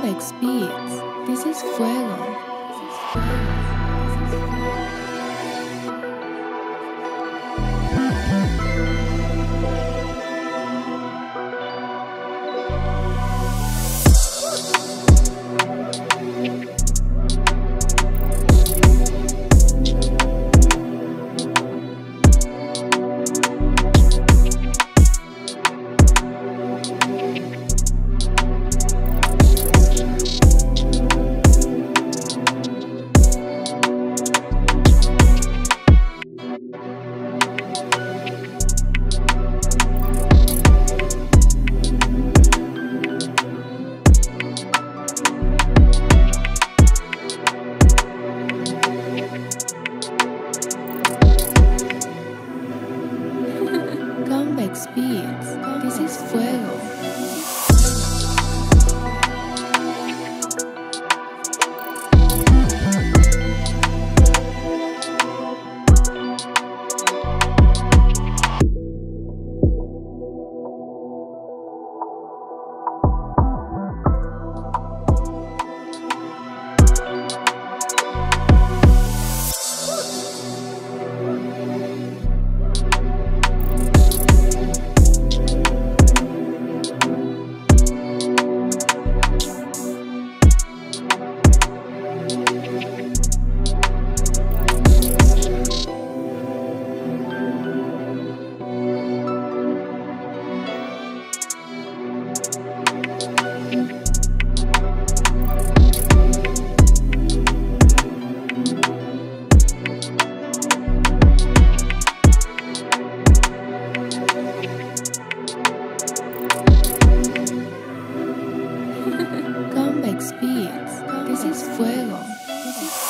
Comeback Speeds. This is Fuego. Speeds. This is Fuego. Speeds. This is Fuego.